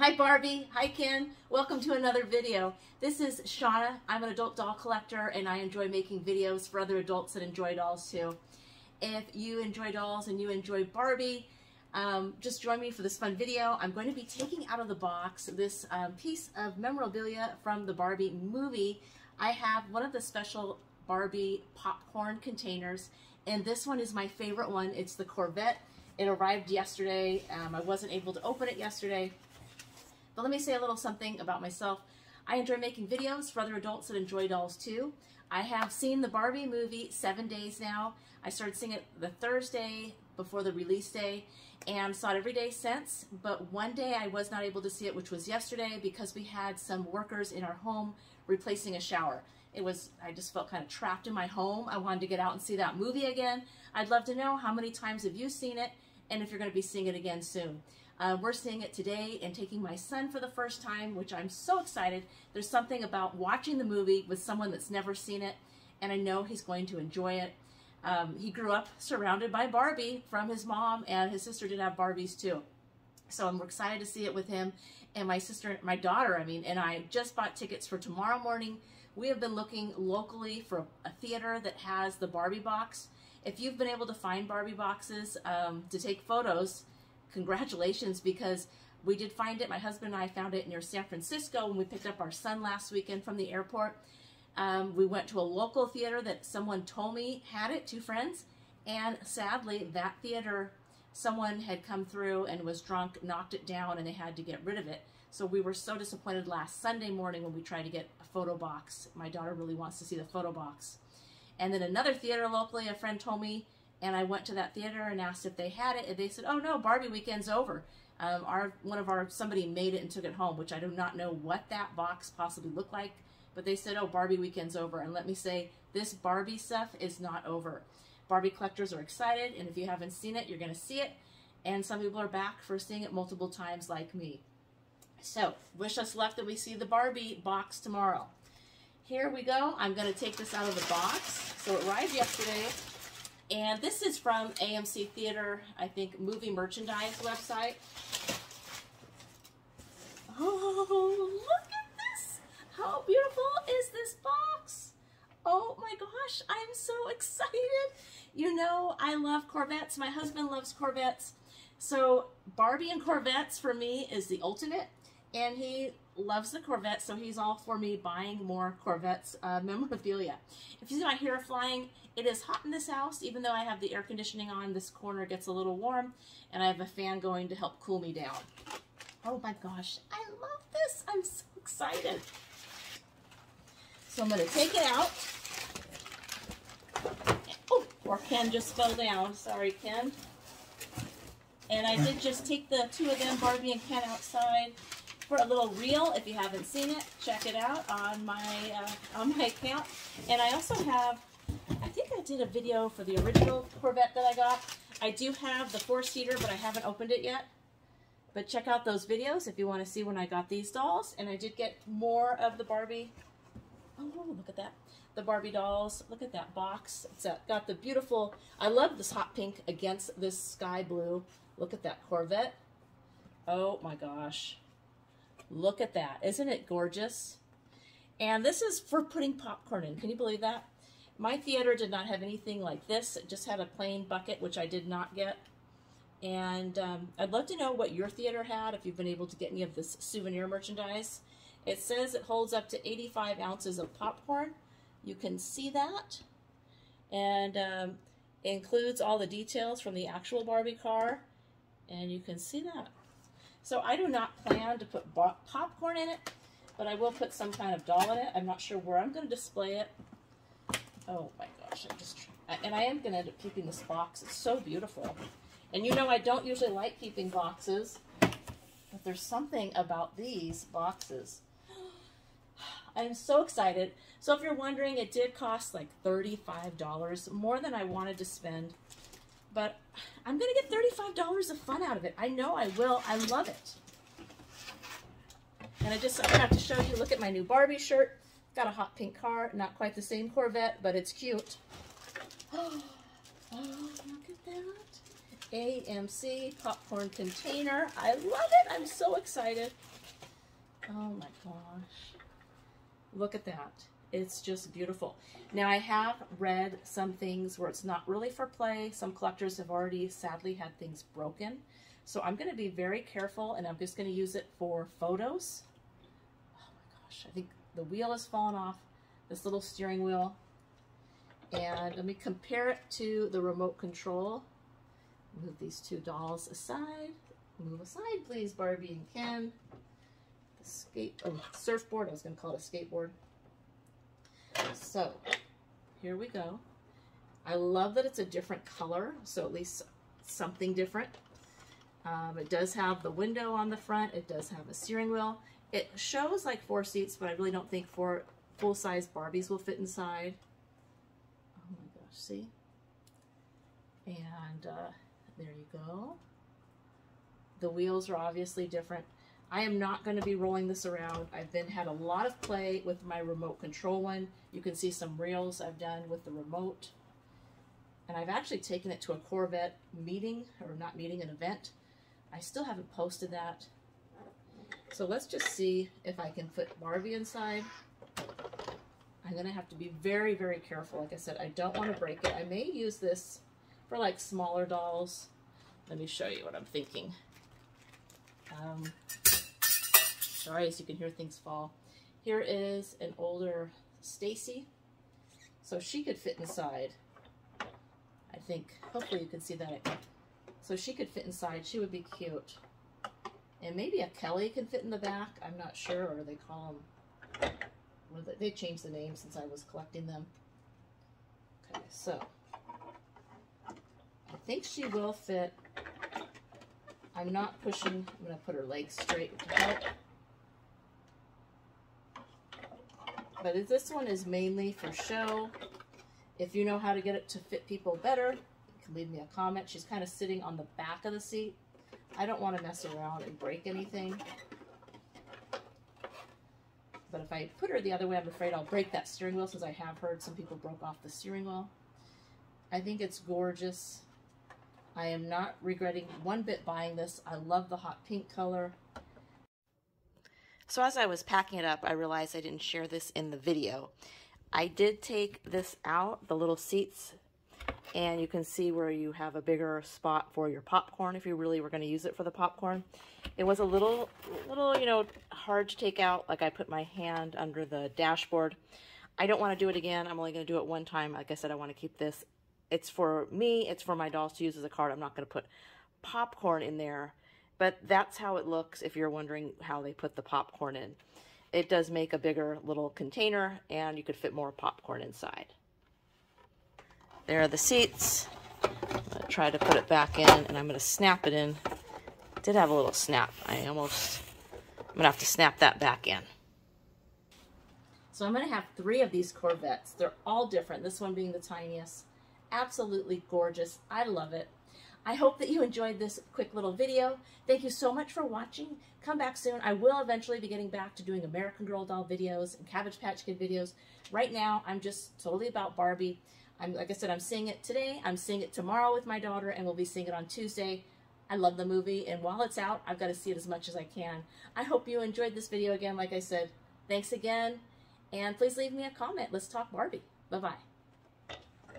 Hi Barbie, hi Ken, welcome to another video. This is Shauna, I'm an adult doll collector and I enjoy making videos for other adults that enjoy dolls too. If you enjoy dolls and you enjoy Barbie, um, just join me for this fun video. I'm going to be taking out of the box this um, piece of memorabilia from the Barbie movie. I have one of the special Barbie popcorn containers and this one is my favorite one. It's the Corvette. It arrived yesterday. Um, I wasn't able to open it yesterday. But let me say a little something about myself. I enjoy making videos for other adults that enjoy dolls too. I have seen the Barbie movie seven days now. I started seeing it the Thursday before the release day and saw it every day since. But one day I was not able to see it, which was yesterday because we had some workers in our home replacing a shower. It was, I just felt kind of trapped in my home. I wanted to get out and see that movie again. I'd love to know how many times have you seen it and if you're going to be seeing it again soon. Uh, we're seeing it today and taking my son for the first time, which I'm so excited. There's something about watching the movie with someone that's never seen it, and I know he's going to enjoy it. Um, he grew up surrounded by Barbie from his mom, and his sister did have Barbies too. So I'm excited to see it with him and my sister, my daughter, I mean, and I just bought tickets for tomorrow morning. We have been looking locally for a theater that has the Barbie box. If you've been able to find Barbie boxes um, to take photos, congratulations because we did find it. My husband and I found it near San Francisco when we picked up our son last weekend from the airport. Um, we went to a local theater that someone told me had it, two friends, and sadly that theater, someone had come through and was drunk, knocked it down, and they had to get rid of it. So we were so disappointed last Sunday morning when we tried to get a photo box. My daughter really wants to see the photo box. And then another theater locally, a friend told me, and I went to that theater and asked if they had it, and they said, "Oh no, Barbie weekend's over." Um, our one of our somebody made it and took it home, which I do not know what that box possibly looked like, but they said, "Oh, Barbie weekend's over." And let me say, this Barbie stuff is not over. Barbie collectors are excited, and if you haven't seen it, you're going to see it. And some people are back for seeing it multiple times, like me. So, wish us luck that we see the Barbie box tomorrow. Here we go. I'm going to take this out of the box. So it arrived yesterday. And this is from AMC Theater, I think, movie merchandise website. Oh, look at this. How beautiful is this box? Oh my gosh, I'm so excited. You know, I love Corvettes. My husband loves Corvettes. So Barbie and Corvettes for me is the ultimate. And he loves the Corvette, so he's all for me buying more Corvettes uh, memorabilia. If you see my hair flying, it is hot in this house. Even though I have the air conditioning on, this corner gets a little warm, and I have a fan going to help cool me down. Oh my gosh, I love this. I'm so excited. So I'm going to take it out. Oh, or Ken just fell down. Sorry, Ken. And I did just take the two of them, Barbie and Ken, outside for a little reel. If you haven't seen it, check it out on my uh, on my account. And I also have, I think I did a video for the original Corvette that I got. I do have the four-seater, but I haven't opened it yet. But check out those videos if you want to see when I got these dolls. And I did get more of the Barbie. Oh, look at that. The Barbie dolls. Look at that box. It's got the beautiful, I love this hot pink against this sky blue. Look at that Corvette. Oh my gosh. Look at that. Isn't it gorgeous? And this is for putting popcorn in. Can you believe that? My theater did not have anything like this. It just had a plain bucket, which I did not get. And um, I'd love to know what your theater had, if you've been able to get any of this souvenir merchandise. It says it holds up to 85 ounces of popcorn. You can see that. And um, includes all the details from the actual Barbie car. And you can see that. So I do not plan to put popcorn in it, but I will put some kind of doll in it. I'm not sure where I'm going to display it. Oh my gosh, I just, and I am going to end up keeping this box. It's so beautiful. And you know I don't usually like keeping boxes, but there's something about these boxes. I'm so excited. So if you're wondering, it did cost like $35, more than I wanted to spend. But I'm going to get $35 of fun out of it. I know I will. I love it. And I just I forgot to show you, look at my new Barbie shirt. Got a hot pink car. Not quite the same Corvette, but it's cute. Oh, oh look at that. AMC popcorn container. I love it. I'm so excited. Oh my gosh. Look at that. It's just beautiful. Now I have read some things where it's not really for play. Some collectors have already sadly had things broken. So I'm going to be very careful and I'm just going to use it for photos. Oh my gosh, I think the wheel has fallen off, this little steering wheel. And let me compare it to the remote control. Move these two dolls aside. Move aside, please, Barbie and Ken. The skate, oh, surfboard, I was going to call it a skateboard. So, here we go. I love that it's a different color, so at least something different. Um, it does have the window on the front. It does have a steering wheel. It shows like four seats, but I really don't think four full-size Barbies will fit inside. Oh my gosh, see? And uh, there you go. The wheels are obviously different. I am not going to be rolling this around. I've been had a lot of play with my remote control one. You can see some reels I've done with the remote. And I've actually taken it to a Corvette meeting, or not meeting, an event. I still haven't posted that. So let's just see if I can fit Barbie inside. I'm going to have to be very, very careful. Like I said, I don't want to break it. I may use this for like smaller dolls. Let me show you what I'm thinking. Um, sorry, as you can hear things fall. Here is an older Stacie. So she could fit inside. I think, hopefully you can see that. So she could fit inside. She would be cute. And maybe a Kelly can fit in the back. I'm not sure, or they call them, they, they changed the name since I was collecting them. Okay, so I think she will fit. I'm not pushing, I'm going to put her legs straight to help. But this one is mainly for show. If you know how to get it to fit people better, you can leave me a comment. She's kind of sitting on the back of the seat. I don't want to mess around and break anything. But if I put her the other way, I'm afraid I'll break that steering wheel since I have heard some people broke off the steering wheel. I think it's gorgeous. I am not regretting one bit buying this. I love the hot pink color. So as I was packing it up, I realized I didn't share this in the video. I did take this out, the little seats, and you can see where you have a bigger spot for your popcorn if you really were going to use it for the popcorn. It was a little, little, you know, hard to take out. Like I put my hand under the dashboard. I don't want to do it again. I'm only going to do it one time. Like I said, I want to keep this. It's for me. It's for my dolls to use as a card. I'm not going to put popcorn in there. But that's how it looks if you're wondering how they put the popcorn in. It does make a bigger little container and you could fit more popcorn inside. There are the seats. I'm to try to put it back in and I'm to snap it in. It did have a little snap. I almost, I'm to have to snap that back in. So I'm to have three of these Corvettes. They're all different, this one being the tiniest. Absolutely gorgeous. I love it. I hope that you enjoyed this quick little video. Thank you so much for watching. Come back soon. I will eventually be getting back to doing American Girl doll videos and Cabbage Patch Kid videos. Right now, I'm just totally about Barbie. I'm Like I said, I'm seeing it today. I'm seeing it tomorrow with my daughter, and we'll be seeing it on Tuesday. I love the movie, and while it's out, I've got to see it as much as I can. I hope you enjoyed this video again. Like I said, thanks again, and please leave me a comment. Let's talk Barbie. Bye-bye.